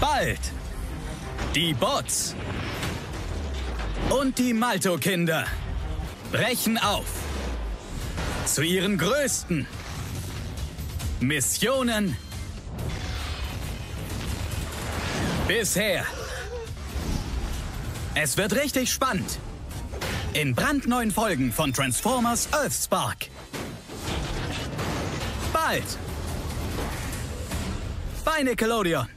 Bald. Die Bots und die Malto-Kinder brechen auf zu ihren größten Missionen bisher. Es wird richtig spannend. In brandneuen Folgen von Transformers Earthspark. Bald. Bei Nickelodeon.